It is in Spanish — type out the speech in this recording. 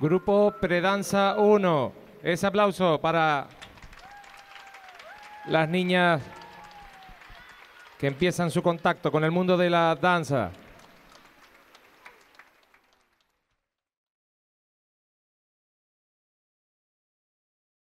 Grupo Predanza 1. Ese aplauso para las niñas que empiezan su contacto con el mundo de la danza.